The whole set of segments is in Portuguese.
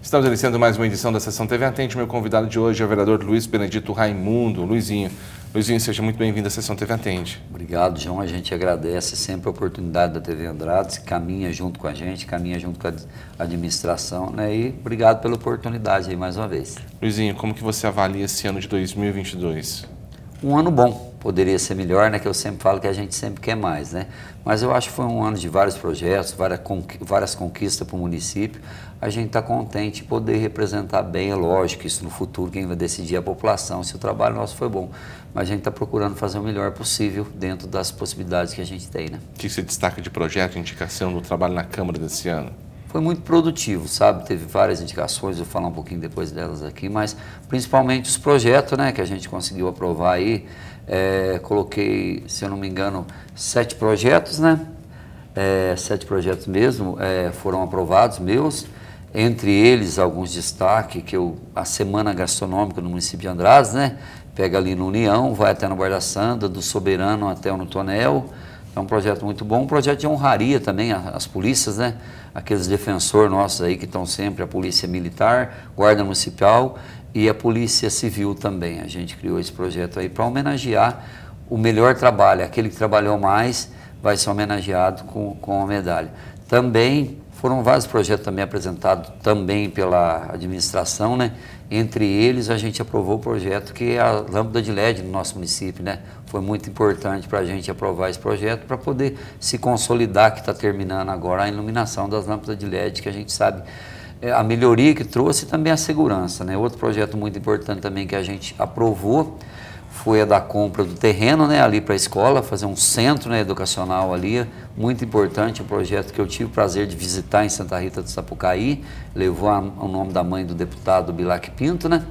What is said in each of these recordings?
Estamos iniciando mais uma edição da Sessão TV Atente. Meu convidado de hoje é o vereador Luiz Benedito Raimundo. Luizinho, Luizinho, seja muito bem-vindo à Sessão TV Atente. Obrigado, João. A gente agradece sempre a oportunidade da TV Andrade, caminha junto com a gente, caminha junto com a administração, né? E obrigado pela oportunidade aí mais uma vez. Luizinho, como que você avalia esse ano de 2022? Um ano bom, poderia ser melhor, né? Que eu sempre falo que a gente sempre quer mais, né? Mas eu acho que foi um ano de vários projetos, várias conquistas para o município. A gente está contente de poder representar bem, é lógico, isso no futuro quem vai decidir é a população, se o trabalho nosso foi bom. Mas a gente está procurando fazer o melhor possível dentro das possibilidades que a gente tem, né? O que você destaca de projeto, indicação do trabalho na Câmara desse ano? Foi muito produtivo, sabe? Teve várias indicações, vou falar um pouquinho depois delas aqui, mas principalmente os projetos, né, que a gente conseguiu aprovar aí. É, coloquei, se eu não me engano, sete projetos, né? É, sete projetos mesmo é, foram aprovados meus, entre eles alguns destaques que eu, a Semana Gastronômica no município de Andradas, né? Pega ali no União, vai até no Guarda Santa, do Soberano até no Tonel, é um projeto muito bom, um projeto de honraria também, as polícias, né? Aqueles defensores nossos aí que estão sempre, a Polícia Militar, Guarda Municipal e a Polícia Civil também. A gente criou esse projeto aí para homenagear o melhor trabalho, aquele que trabalhou mais vai ser homenageado com, com a medalha. Também foram vários projetos também apresentados também pela administração, né? Entre eles, a gente aprovou o projeto que é a lâmpada de LED no nosso município, né? Foi muito importante para a gente aprovar esse projeto para poder se consolidar, que está terminando agora a iluminação das lâmpadas de LED, que a gente sabe é, a melhoria que trouxe e também a segurança, né? Outro projeto muito importante também que a gente aprovou foi a da compra do terreno, né, ali para a escola, fazer um centro né, educacional ali, muito importante, um projeto que eu tive o prazer de visitar em Santa Rita do Sapucaí, levou o nome da mãe do deputado Bilac Pinto, né,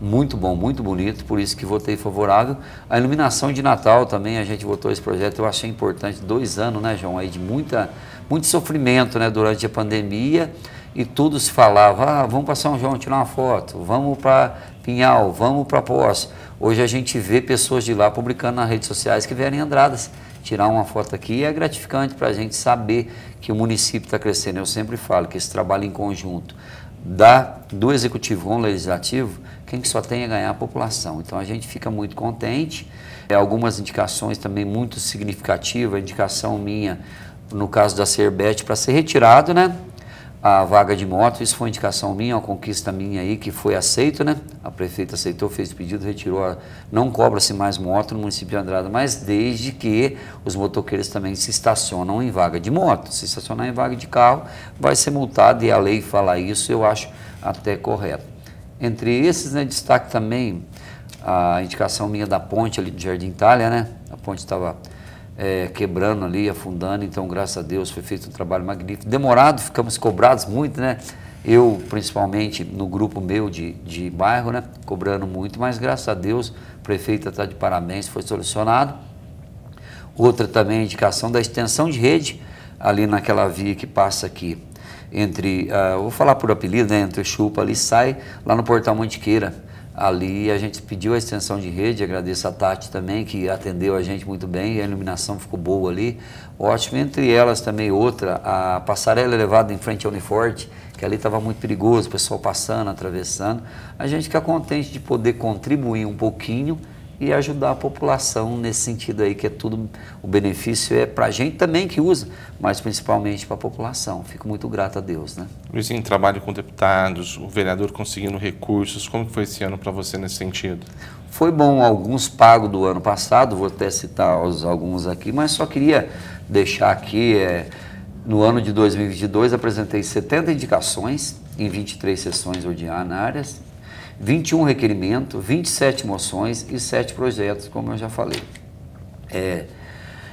muito bom, muito bonito, por isso que votei favorável. A iluminação de Natal também, a gente votou esse projeto, eu achei importante, dois anos, né, João, aí de muita, muito sofrimento, né, durante a pandemia, e tudo se falava, ah, vamos para São João tirar uma foto, vamos para Pinhal, vamos para Poço, Hoje a gente vê pessoas de lá publicando nas redes sociais que vierem Andradas tirar uma foto aqui é gratificante para a gente saber que o município está crescendo. Eu sempre falo que esse trabalho em conjunto da, do executivo com o legislativo, quem que só tem a ganhar a população. Então a gente fica muito contente. É, algumas indicações também muito significativas, a indicação minha, no caso da Cerbete, para ser retirado, né? a vaga de moto, isso foi indicação minha, uma conquista minha aí, que foi aceito, né? A prefeita aceitou, fez pedido, retirou, não cobra-se mais moto no município de Andrada, mas desde que os motoqueiros também se estacionam em vaga de moto. Se estacionar em vaga de carro, vai ser multado e a lei fala isso, eu acho até correto. Entre esses, né, destaque também a indicação minha da ponte ali do Jardim Itália, né? A ponte estava é, quebrando ali, afundando. Então, graças a Deus, foi feito um trabalho magnífico. Demorado, ficamos cobrados muito, né? Eu, principalmente, no grupo meu de, de bairro, né? Cobrando muito, mas graças a Deus, a prefeita está de parabéns, foi solucionado. Outra também, a indicação da extensão de rede, ali naquela via que passa aqui entre, uh, vou falar por apelido, né, entre Chupa ali, sai lá no Portal Mantiqueira Ali a gente pediu a extensão de rede, agradeço a Tati também, que atendeu a gente muito bem, a iluminação ficou boa ali, ótimo. Entre elas também outra, a passarela elevada em frente ao Uniforte, que ali estava muito perigoso, o pessoal passando, atravessando. A gente fica contente de poder contribuir um pouquinho e ajudar a população nesse sentido aí, que é tudo, o benefício é para a gente também que usa, mas principalmente para a população. Fico muito grato a Deus, né? Luizinho, trabalho com deputados, o vereador conseguindo recursos, como foi esse ano para você nesse sentido? Foi bom, alguns pagos do ano passado, vou até citar os, alguns aqui, mas só queria deixar aqui, é, no ano de 2022 apresentei 70 indicações em 23 sessões ordinárias, 21 requerimentos, 27 moções e 7 projetos, como eu já falei. É,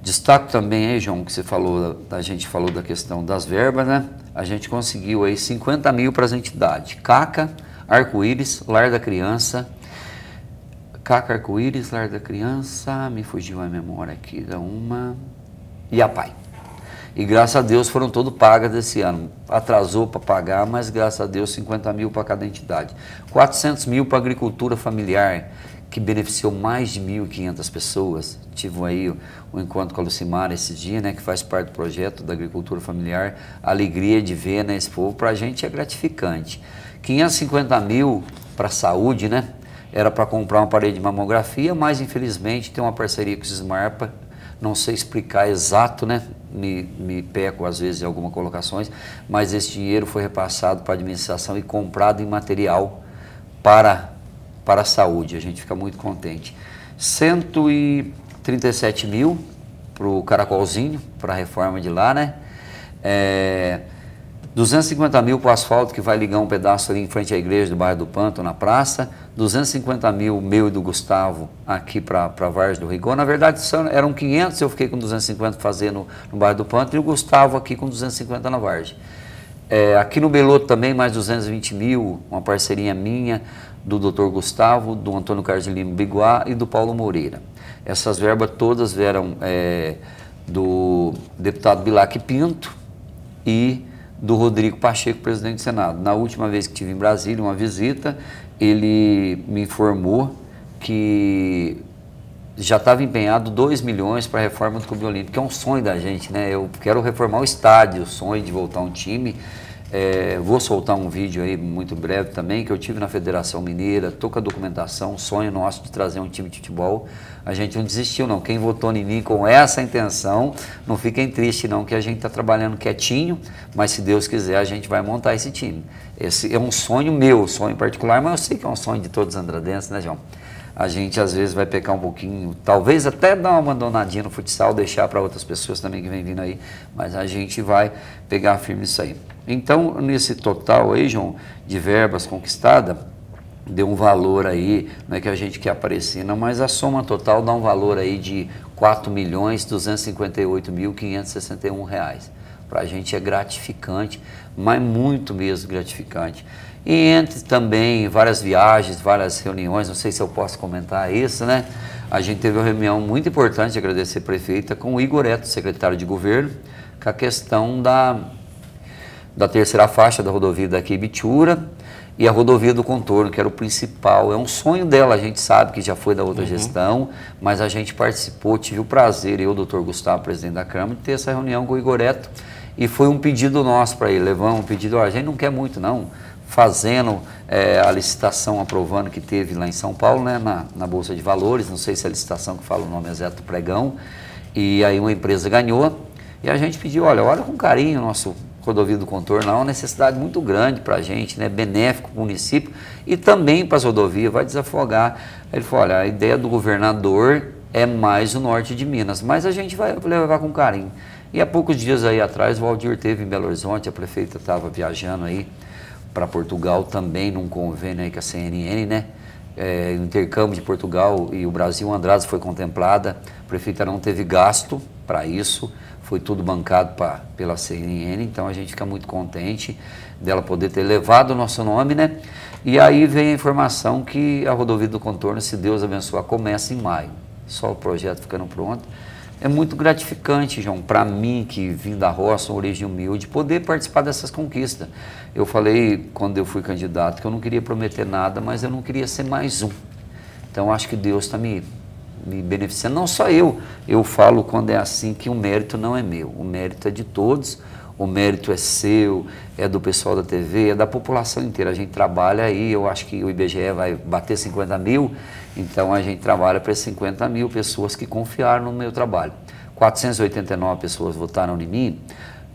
destaco também aí, João, que você falou, a gente falou da questão das verbas, né? A gente conseguiu aí 50 mil para as entidades. CACA, Arco-Íris, Lar da Criança, CACA, Arco-Íris, Lar da Criança, me fugiu a memória aqui da uma, e a PAI. E graças a Deus foram todos pagas esse ano. Atrasou para pagar, mas graças a Deus 50 mil para cada entidade. 400 mil para agricultura familiar, que beneficiou mais de 1.500 pessoas. Tive aí um encontro com a Lucimara esse dia, né, que faz parte do projeto da agricultura familiar. A alegria de ver né, esse povo, para a gente é gratificante. 550 mil para a saúde, né? Era para comprar uma parede de mamografia, mas infelizmente tem uma parceria com o Smarpa, não sei explicar exato, né? Me, me peco às vezes em algumas colocações, mas esse dinheiro foi repassado para a administração e comprado em material para, para a saúde. A gente fica muito contente. 137 mil para o Caracolzinho, para a reforma de lá, né? É, 250 mil para o asfalto que vai ligar um pedaço ali em frente à igreja do bairro do Panto, na praça. 250 mil meu e do Gustavo aqui para a Vargem do Rigor. Na verdade, eram 500, eu fiquei com 250 fazendo no bairro do Panto e o Gustavo aqui com 250 na Vargem. É, aqui no Beloto também mais 220 mil, uma parceria minha, do Dr. Gustavo, do Antônio Carlos Lima Biguá e do Paulo Moreira. Essas verbas todas vieram é, do deputado Bilac Pinto e do Rodrigo Pacheco, presidente do Senado. Na última vez que estive em Brasília, uma visita, ele me informou que já estava empenhado 2 milhões para a reforma do Clube Olímpico, que é um sonho da gente, né? Eu quero reformar o estádio, o sonho de voltar um time. É, vou soltar um vídeo aí muito breve também, que eu tive na Federação Mineira, estou com a documentação, sonho nosso de trazer um time de futebol. A gente não desistiu não, quem votou em mim com essa intenção, não fiquem tristes não, que a gente está trabalhando quietinho, mas se Deus quiser a gente vai montar esse time. Esse é um sonho meu, sonho particular, mas eu sei que é um sonho de todos os andradenses, né João? a gente às vezes vai pecar um pouquinho, talvez até dar uma abandonadinha no futsal, deixar para outras pessoas também que vem vindo aí, mas a gente vai pegar firme isso aí. Então, nesse total aí, João, de verbas conquistadas, deu um valor aí, não é que a gente quer aparecer, não, mas a soma total dá um valor aí de R$ milhões 258 mil 561 reais. Para a gente é gratificante, mas muito mesmo gratificante. E entre também várias viagens, várias reuniões, não sei se eu posso comentar isso, né? A gente teve uma reunião muito importante, agradecer a prefeita, com o Igor Eto, secretário de governo, com a questão da da terceira faixa da rodovia daqui Ibitura e a rodovia do contorno, que era o principal. É um sonho dela, a gente sabe que já foi da outra uhum. gestão, mas a gente participou, tive o prazer, eu, o doutor Gustavo, presidente da Câmara, de ter essa reunião com o Igoreto e foi um pedido nosso para ele, levamos um pedido, ó, a gente não quer muito não, fazendo é, a licitação, aprovando que teve lá em São Paulo, né, na, na Bolsa de Valores, não sei se é a licitação que fala o nome exato pregão, e aí uma empresa ganhou, e a gente pediu, olha, olha com carinho o nosso rodovia do contorno, é uma necessidade muito grande para a gente, né, benéfico para o município e também para as rodovias, vai desafogar. Ele falou, olha, a ideia do governador é mais o norte de Minas, mas a gente vai levar com carinho. E há poucos dias aí atrás, o Aldir teve em Belo Horizonte, a prefeita estava viajando aí para Portugal também, num convênio aí com a CNN, né? É, intercâmbio de Portugal e o Brasil, Andrade foi contemplada, a prefeita não teve gasto para isso, foi tudo bancado pra, pela CNN, então a gente fica muito contente dela poder ter levado o nosso nome, né? E aí vem a informação que a rodovia do contorno, se Deus abençoar, começa em maio. Só o projeto ficando pronto. É muito gratificante, João, para mim que vim da roça, uma origem humilde, poder participar dessas conquistas. Eu falei quando eu fui candidato que eu não queria prometer nada, mas eu não queria ser mais um. Então acho que Deus está me me beneficiando. Não só eu, eu falo quando é assim que o mérito não é meu, o mérito é de todos, o mérito é seu, é do pessoal da TV, é da população inteira. A gente trabalha aí, eu acho que o IBGE vai bater 50 mil, então a gente trabalha para 50 mil pessoas que confiaram no meu trabalho. 489 pessoas votaram em mim,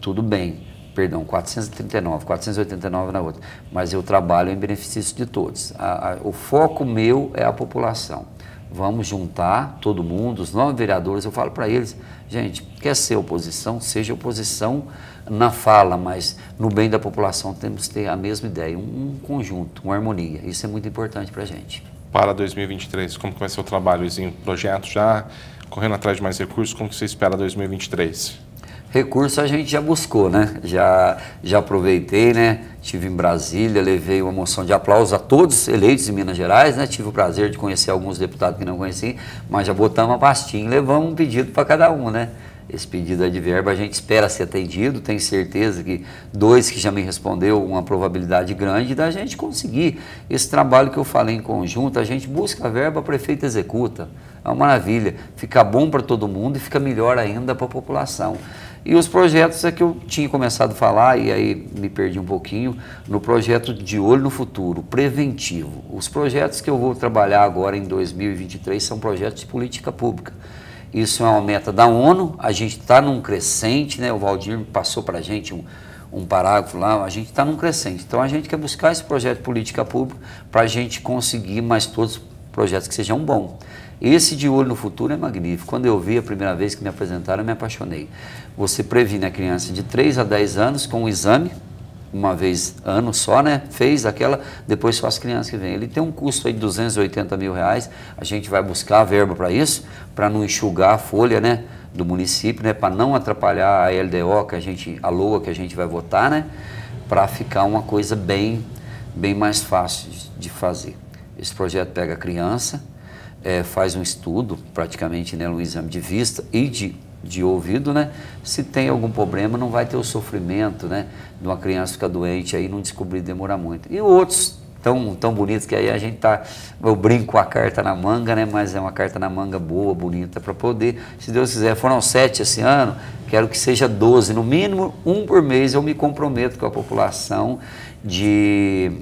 tudo bem, perdão, 439, 489 na outra, mas eu trabalho em benefício de todos. A, a, o foco meu é a população vamos juntar todo mundo, os nove vereadores, eu falo para eles, gente, quer ser oposição, seja oposição na fala, mas no bem da população temos que ter a mesma ideia, um, conjunto, uma harmonia, isso é muito importante para a gente. Para 2023, como vai ser o trabalho, Luizinho? Projeto já correndo atrás de mais recursos, como que você espera 2023? Recurso a gente já buscou, né? Já, já aproveitei, né? Estive em Brasília, levei uma moção de aplauso a todos eleitos em Minas Gerais, né? Tive o prazer de conhecer alguns deputados que não conheci, mas já botamos a pastinha e levamos um pedido para cada um, né? Esse pedido de verba, a gente espera ser atendido, tenho certeza que dois que já me respondeu, uma probabilidade grande da gente conseguir esse trabalho que eu falei em conjunto, a gente busca a verba, a prefeita executa, é uma maravilha, fica bom para todo mundo e fica melhor ainda para a população. E os projetos é que eu tinha começado a falar, e aí me perdi um pouquinho, no projeto de olho no futuro, preventivo. Os projetos que eu vou trabalhar agora em 2023 são projetos de política pública. Isso é uma meta da ONU, a gente está num crescente, né? o Valdir passou para a gente um, um parágrafo lá, a gente está num crescente. Então a gente quer buscar esse projeto de política pública para a gente conseguir mais todos os projetos que sejam bons. Esse de olho no futuro é magnífico. Quando eu vi a primeira vez que me apresentaram, eu me apaixonei. Você previne a criança de 3 a 10 anos com um exame, uma vez ano só, né? Fez aquela, depois só as crianças que vêm. Ele tem um custo aí de 280 mil reais. A gente vai buscar a verba para isso, para não enxugar a folha, né? Do município, né? Para não atrapalhar a LDO que a gente, a LOA que a gente vai votar, né? Para ficar uma coisa bem, bem mais fácil de fazer. Esse projeto pega a criança, é, faz um estudo, praticamente, né, um exame de vista e de, de ouvido, né? Se tem algum problema, não vai ter o sofrimento, né? De uma criança ficar doente aí não descobrir demorar muito. E outros tão, tão bonitos que aí a gente tá, eu brinco com a carta na manga, né? Mas é uma carta na manga boa, bonita, para poder, se Deus quiser, foram sete esse ano, quero que seja doze, no mínimo um por mês eu me comprometo com a população de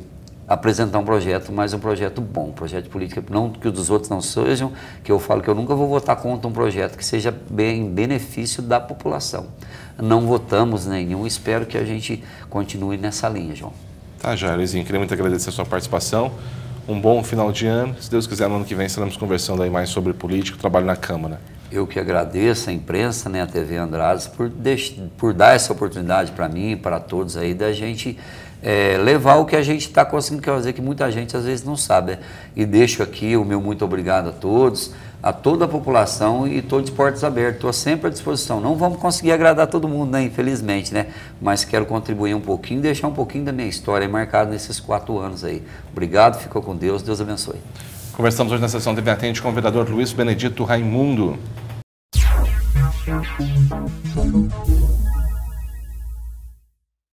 apresentar um projeto, mas um projeto bom, um projeto de política, não que os dos outros não sejam, que eu falo que eu nunca vou votar contra um projeto que seja bem em benefício da população. Não votamos nenhum, espero que a gente continue nessa linha, João. Tá, Jairzinho, queria muito agradecer a sua participação. Um bom final de ano. Se Deus quiser, no ano que vem estaremos conversando aí mais sobre política, trabalho na Câmara. Eu que agradeço a imprensa, né, a TV Andrades, por, por dar essa oportunidade para mim e para todos aí da gente é, levar o que a gente está conseguindo fazer, que muita gente às vezes não sabe. Né? E deixo aqui o meu muito obrigado a todos, a toda a população e estou de portas abertas, estou sempre à disposição. Não vamos conseguir agradar todo mundo, né, infelizmente, né? Mas quero contribuir um pouquinho, deixar um pouquinho da minha história marcada nesses quatro anos aí. Obrigado, ficou com Deus, Deus abençoe. Conversamos hoje na sessão TV Atente com o vereador Luiz Benedito Raimundo.